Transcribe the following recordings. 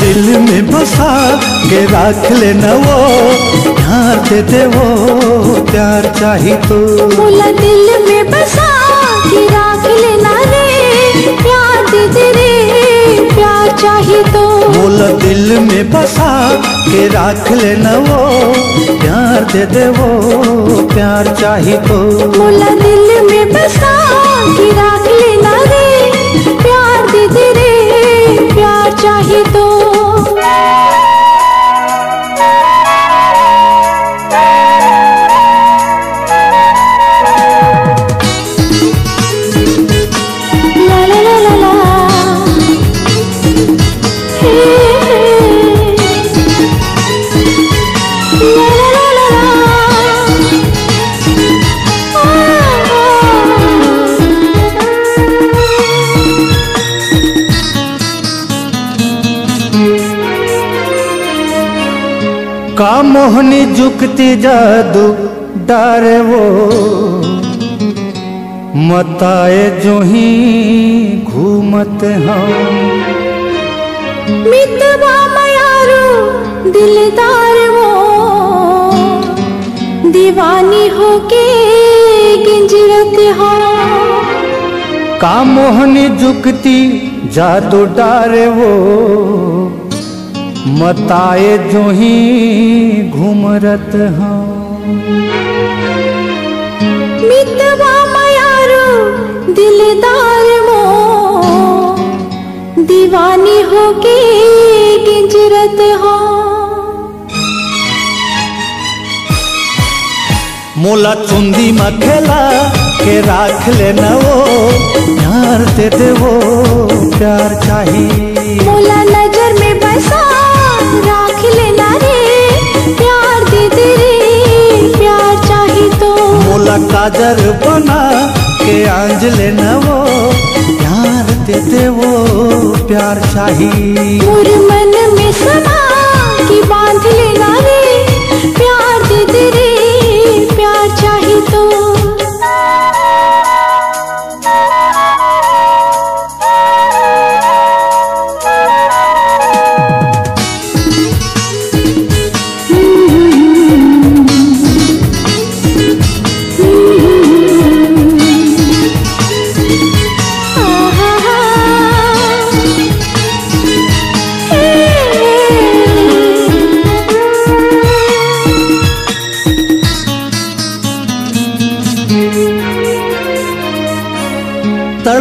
दिल में बसा के रख लेना वो। प्यार दे दे वो प्यार चाहिए तो। बोला दिल में बसा के राख लेना रे। प्यार दे दे रे प्यार चाहिए तो। बोला दिल में बसा के राख लेना वो। प्यार दे दे वो प्यार चाहिए तो। बोला दिल का मोहनी जुकती जादू डारे वो। मताए जो ही घूमत हम। मितवा मयारो दिलदार वो। दीवानी होके गिंजरत हो का मोहनी जुकती जादू डारे वो। मताए जो ही। घूमरत मितवा मयारो दिलदार वो दीवानी होके गिंजरत हो। मोला चुंदी मखेला के राख लेना वो प्यार दे दे वो प्यार चाहिए। मोला नज़र मोला काजर बना के आंज लेना वो, प्यार देते वो, प्यार चाहिए मन में समा की बाँध लेना रे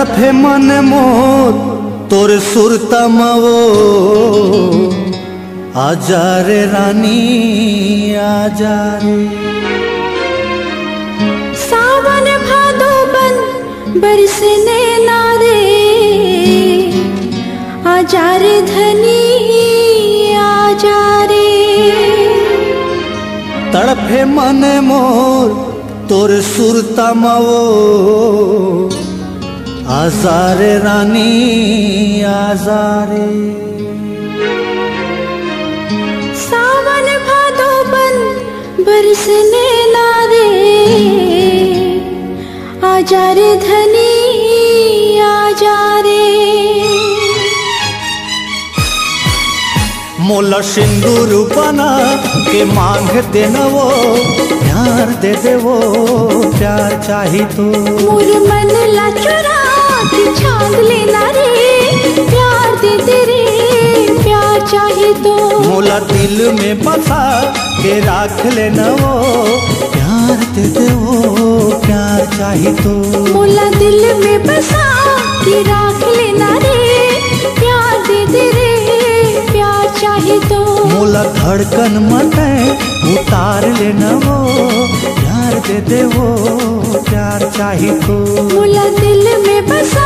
तड़फे मन मोर तोर सुरतमवो आजा रे रानी आजारे सावन भादो बन बरसने ना रे आजा रे धनी आजा रे। तड़फे मन मोर तोर सुरतमवो आजा रे रानी आजा रे सावन भादो बन बरसने ना रे आजा धनी आजा रे मोला सिंदूर बना के मांग देना वो प्यार दे दे वो प्यार चाही तो मोर मन ला चुरा छांद लेना रे प्यार दे दे रे प्यार चाहे तो। मोला दिल में बसा के राख लेना वो प्यार दे दे वो प्यार चाही तो। मोला दिल में बसा के राख लेना रे प्यार दे दे रे प्यार चाहे तो। मोला धड़कन मते उतार लेना वो प्यार दे दे वो प्यार चाही तो। मोला बसा